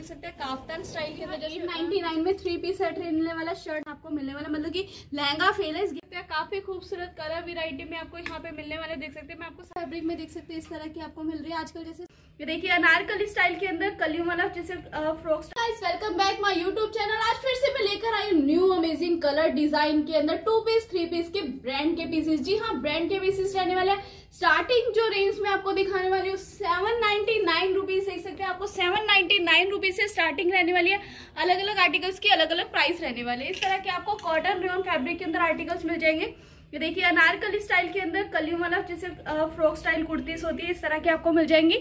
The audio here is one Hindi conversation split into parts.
देख सकते हैं काफ्तान स्टाइल के वजह नाइनटी नाइन में थ्री पीस सेट रहने वाला शर्ट आपको मिलने वाला मतलब की लहंगा फेल है काफ़ी खूबसूरत कलर वेरायटी में आपको यहाँ पे मिलने वाले देख सकते हैं मैं आपको फैब्रिक में देख सकते हैं इस तरह की आपको मिल रही है। आजकल जैसे ये देखिए, अनारकली स्टाइल के अंदर कलियों वाला जैसे frock style. Welcome back my YouTube channel आज फिर से मैं लेकर आई न्यू अमेजिंग कलर डिज़ाइन के अंदर टू पीस थ्री पीस के ब्रांड के पीसेस जी हाँ ब्रांड के पीसेस रहने वाले हैं। स्टार्टिंग जो रेंज में आपको दिखाने वाली हूँ सेवन नाइनटी नाइन रुपीज़ देख सकते हैं आपको सेवन नाइनटी नाइन रुपीज़ से स्टार्टिंग रहने वाली है। अलग अलग आर्टिकल्स की अलग अलग प्राइस रहने वाली है। इस तरह के आपको कॉटन रेन फैब्रिक के अंदर आर्टिकल्स मिल जाएँगे। ये देखिए, अनारकली स्टाइल के अंदर कलियों वाला जैसे फ्रॉक स्टाइल कुर्तीस होती है, इस तरह की आपको मिल जाएँगी।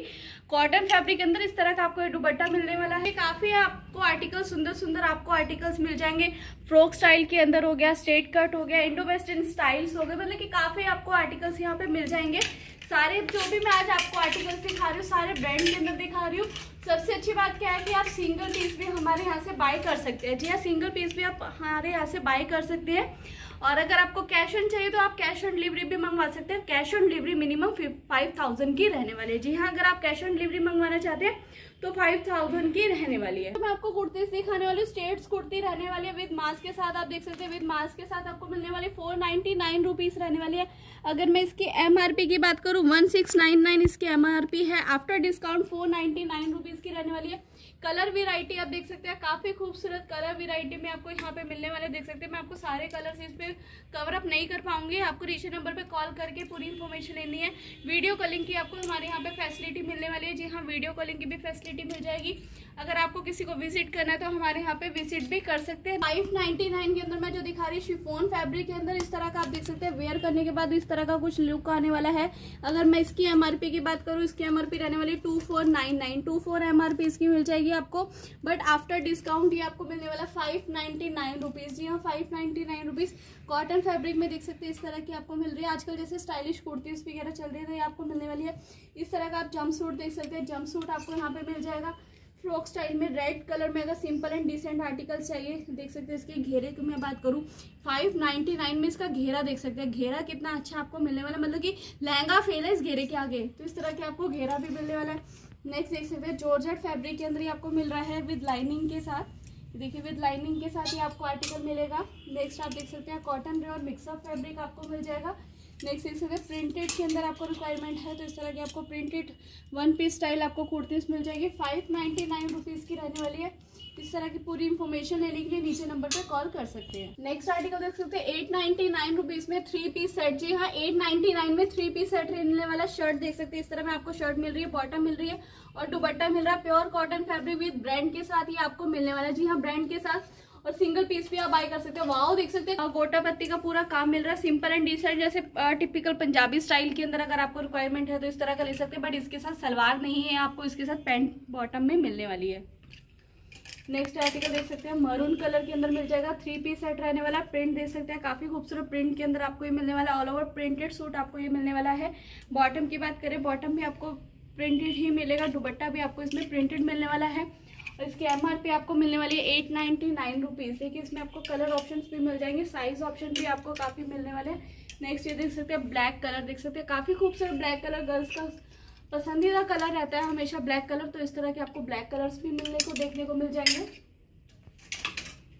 कॉटन फैब्रिक के अंदर इस तरह का आपको दुपट्टा मिलने वाला है। काफ़ी आपको आर्टिकल सुंदर सुंदर आपको आर्टिकल्स मिल जाएँगे। फ्रॉक स्टाइल के अंदर हो गया स्ट्रेट कट हो गया इंडो वेस्टर्न स्टाइल्स हो गए मतलब कि काफ़ी आपको आर्टिकल्स यहाँ पे मिल जाएँगे। सारे, जो भी मैं आज आपको आर्टिकल्स दिखा रही हूँ, सारे ब्रांड के अंदर दिखा रही हूँ। सबसे अच्छी बात क्या है कि आप सिंगल पीस भी हमारे यहाँ से बाय कर सकते हैं। जी हाँ सिंगल पीस भी आप हमारे यहाँ से बाय कर सकते हैं। और अगर आपको कैश ऑन चाहिए तो आप कैश ऑन डिलीवरी भी मंगवा सकते हैं। Cash on delivery minimum five thousand की रहने वाली है। जी हाँ अगर आप कैश ऑन डिलीवरी मंगवाना चाहते हैं तो फाइव थाउज़ेंड की रहने वाली है। तो मैं आपको कुर्ती दिखाने वाली हूँ। स्टेट्स कुर्ती रहने वाली है। विद मास्क के साथ आप देख सकते हैं। विद मास्क के साथ आपको मिलने वाली फोर नाइनटी नाइन रुपीज़ रहने वाली है। अगर मैं इसकी एमआरपी की बात करूँ वन सिक्स नाइन नाइन इसकी एमआरपी है। After discount four ninety nine rupees की रहने वाली है। कलर वेराइटी आप देख सकते हैं। काफ़ी खूबसूरत कलर वेराइटी में आपको यहाँ पे मिलने वाले देख सकते हैं, मैं आपको सारे कलर इस पे कवर अप नहीं कर पाऊँगी। आपको रीचे नंबर पे कॉल करके पूरी इन्फॉर्मेशन लेनी है। वीडियो कॉलिंग की आपको हमारे यहाँ पे फैसिलिटी मिलने वाली है। जी हाँ वीडियो कॉलिंग की भी फैसिलिटी मिल जाएगी। अगर आपको किसी को विज़िट करना है तो हमारे यहाँ पे विज़िट भी कर सकते हैं। फाइव के अंदर मैं जो दिखा रही शिफोन फैब्रिक के अंदर, इस तरह का आप देख सकते हैं। वेयर करने के बाद इस तरह का कुछ लुक आने वाला है। अगर मैं इसकी एमआरपी की बात करूँ, इसकी एमआरपी रहने वाली टू फोर नाइन इसकी मिल जाएगी आपको। बट आफ्टर डिस्काउंट ये आपको मिलने वाला फाइव नाइनटी नाइन रुपीज़ जी हाँ five ninety nine rupees cotton fabric में देख सकते हैं इस तरह की आपको मिल रही है। आजकल जैसे स्टाइलिश कुर्तीज वगैरह चल रही है तो ये आपको मिलने वाली है। इस तरह का आप जम्प सूट देख सकते हैं। जम्प सूट आपको यहाँ पे मिल जाएगा। फ्रॉक स्टाइल में रेड कलर में अगर सिंपल एंड डिसेंट आर्टिकल चाहिए, देख सकते हैं इसके घेरे की मैं बात करूँ। फाइव नाइनटी नाइन में इसका घेरा देख सकते हैं। घेरा कितना अच्छा आपको मिलने वाला मतलब कि लहंगा फेल है इस घेरे के आगे। तो इस तरह के आपको घेरा भी मिलने वाला है। नेक्स्ट देख सकते हैं जॉर्जेट फैब्रिक के अंदर ही आपको मिल रहा है विद लाइनिंग के साथ। देखिए विद लाइनिंग के साथ ही आपको आर्टिकल मिलेगा। नेक्स्ट आप देख सकते हैं कॉटन और मिक्सअप फैब्रिक आपको मिल जाएगा। नेक्स्ट देख सकते हैं प्रिंटेड के अंदर आपको रिक्वायरमेंट है तो इस तरह की आपको प्रिंटेड वन पीस स्टाइल आपको कुर्तीस मिल जाएगी। फाइव नाइन्टी नाइन रुपीज़ की रहने वाली है। इस तरह की पूरी इन्फॉर्मेशन लेने के लिए नीचे नंबर पर कॉल कर सकते हैं। नेक्स्ट आर्टिकल देख सकते हैं एट नाइनटी नाइन रुपीज़ में थ्री पीस सेट जी हाँ एट नाइनटी नाइन में थ्री पीस सेट रहने वाला शर्ट देख सकते हैं। इस तरह में आपको शर्ट मिल रही है बॉटम मिल रही है और दुबट्टा मिल रहा है pure cotton fabric with brand के साथ ही आपको मिलने वाला जी हाँ ब्रांड के साथ। और सिंगल पीस भी आप बाय कर सकते हो। वाओ देख सकते हैं, गोटा पत्ती का पूरा काम मिल रहा है। सिंपल एंड डिसेंट जैसे टिपिकल पंजाबी स्टाइल के अंदर अगर आपको रिक्वायरमेंट है तो इस तरह का ले सकते हैं बट इसके साथ सलवार नहीं है, आपको इसके साथ पैंट बॉटम में मिलने वाली है। नेक्स्ट आर्टिकल देख सकते हैं। मरून कलर के अंदर मिल जाएगा। थ्री पीस सेट रहने वाला। प्रिंट देख सकते हैं। काफ़ी खूबसूरत प्रिंट के अंदर आपको ये मिलने वाला। ऑल ओवर प्रिंटेड सूट आपको ये मिलने वाला है। बॉटम की बात करें बॉटम भी आपको प्रिंटेड ही मिलेगा। दुबट्टा भी आपको इसमें प्रिंटेड मिलने वाला है। और इसकी एम आपको मिलने वाली है एट नाइन्टी नाइन रुपीज़ देखिए, इसमें आपको कलर ऑप्शन भी मिल जाएँगे। साइज़ ऑप्शन भी आपको काफ़ी मिलने वाले हैं। नेक्स्ट ये देख सकते हैं ब्लैक कलर देख सकते हैं। काफ़ी खूबसूरत ब्लैक कलर गर्ल्स का पसंदीदा कलर रहता है हमेशा ब्लैक कलर तो इस तरह के आपको ब्लैक कलर्स भी मिलने को, देखने को मिल जाएँगे।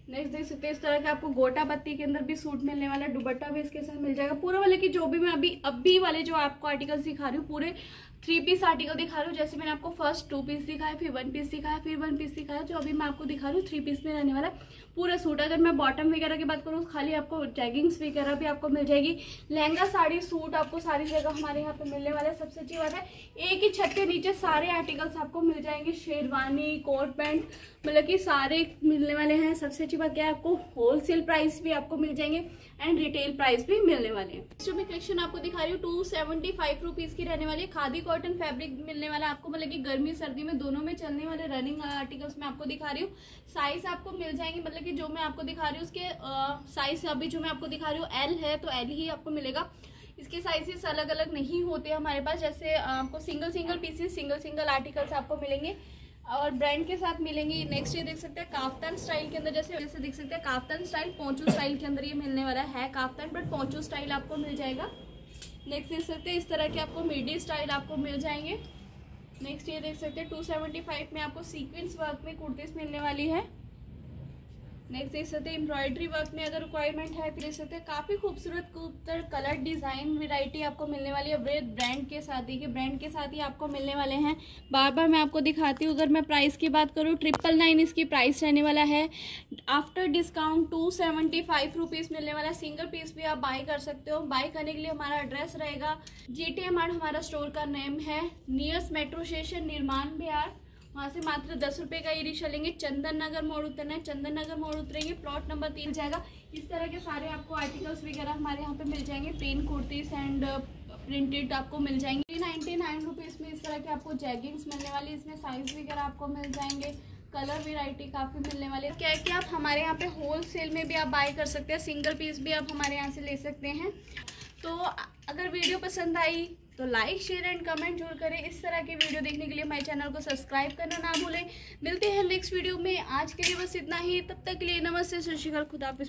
नेक्स्ट देख सकते हैं, इस तरह के आपको गोटा पत्ती के अंदर भी सूट मिलने वाला दुबट्टा भी इसके साथ मिल जाएगा। पूरा वाले की जो भी मैं अभी अभी वाले जो आपको आर्टिकल्स दिखा रही हूँ, पूरे थ्री पीस आर्टिकल दिखा रही हूँ, जैसे मैंने आपको फ़र्स्ट टू पीस दिखाया, फिर वन पीस दिखाया, फिर वन पीस दिखाया, जो अभी मैं आपको दिखा रही हूँ थ्री पीस में रहने वाला पूरा सूट अगर मैं बॉटम वगैरह की बात करूँ, खाली आपको जैगिंग्स वगैरह भी आपको मिल जाएगी। लहंगा, साड़ी सूट आपको सारी जगह हमारे यहाँ पे मिलने वाले सबसे अच्छी बात है, एक ही छत के नीचे सारे आर्टिकल्स आपको मिल जाएँगे। शेरवानी कोट पैंट मतलब कि सारे मिलने वाले हैं। सबसे अच्छी बात क्या है, आपको होलसेल प्राइस भी आपको मिल जाएँगे एंड रिटेल प्राइस भी मिलने वाले हैं। जो मैं कलेक्शन आपको दिखा रही हूँ टू सेवेंटी फाइव रुपीज़ की रहने वाली है। खादी कॉटन फैब्रिक मिलने वाला आपको मतलब कि गर्मी, सर्दी में दोनों में चलने वाले रनिंग आर्टिकल्स मैं आपको दिखा रही हूँ। साइज़ आपको मिल जाएँगे मतलब कि जो मैं आपको दिखा रही हूँ, उसके साइज़ अभी जो मैं आपको दिखा रही हूँ एल है तो एल ही आपको मिलेगा। इसके साइजेस अलग अलग नहीं होते हमारे पास, जैसे आपको single single pieces single single articles आपको मिलेंगे। और ब्रांड के साथ मिलेंगे नेक्स्ट ये देख सकते हैं, काफ्तान स्टाइल के अंदर, जैसे जैसे देख सकते हैं, काफ्तान स्टाइल पोंचू स्टाइल के अंदर ये मिलने वाला है, काफ्तान बट पोंचू स्टाइल आपको मिल जाएगा। नेक्स्ट देख सकते हैं, इस तरह के आपको मीडी स्टाइल आपको मिल जाएँगे। नेक्स्ट ये देख सकते हैं टू सेवेंटी फाइव में आपको सीक्वेंस वर्क में कुर्तीस मिलने वाली है। नेक्स्ट देख सकते हैं एम्ब्रॉयडरी वर्क में अगर रिक्वायरमेंट है तो देख सकते हैं, काफ़ी खूबसूरत खूबसूरत कलर डिज़ाइन वेराइटी आपको मिलने वाली है। वेद ब्रांड के साथ ही ब्रांड के साथ ही आपको मिलने वाले हैं। बार बार मैं आपको दिखाती हूँ, अगर मैं प्राइस की बात करूँ ट्रिपल नाइन इसकी प्राइस रहने वाला है। After discount two seventy five rupees मिलने वाला सिंगल पीस भी आप बाई कर सकते हो। बाई करने के लिए हमारा एड्रेस रहेगा। जी टी हमारा स्टोर का नेम है। Near metro station Nirman Vihar वहाँ से मात्र दस रुपये का ई रिक्शा लेंगे। चंदन नगर मोड़ उतरना है। चंदन नगर मोड़ उतरेंगे। प्लॉट नंबर तीन जाएगा। इस तरह के सारे आपको आर्टिकल्स वगैरह हमारे यहाँ पे मिल जाएँगे। प्लेन कुर्तीस एंड प्रिंटेड आपको मिल जाएँगे। नाइन्टी नाइन रुपीज़ में इस तरह के आपको जैगिंग्स मिलने वाली। इसमें साइज़ वगैरह आपको मिल जाएँगे। कलर वेराइटी काफ़ी मिलने वाली क्या है कि आप हमारे यहाँ पे होल सेल में भी आप बाय कर सकते हैं। सिंगल पीस भी आप हमारे यहाँ से ले सकते हैं। तो अगर वीडियो पसंद आई तो लाइक शेयर एंड कमेंट ज़रूर करें। इस तरह के वीडियो देखने के लिए हमारे चैनल को सब्सक्राइब करना ना भूलें। मिलते हैं नेक्स्ट वीडियो में। आज के लिए बस इतना ही। तब तक के लिए नमस्ते, सत श्रीकाल खुदाफिज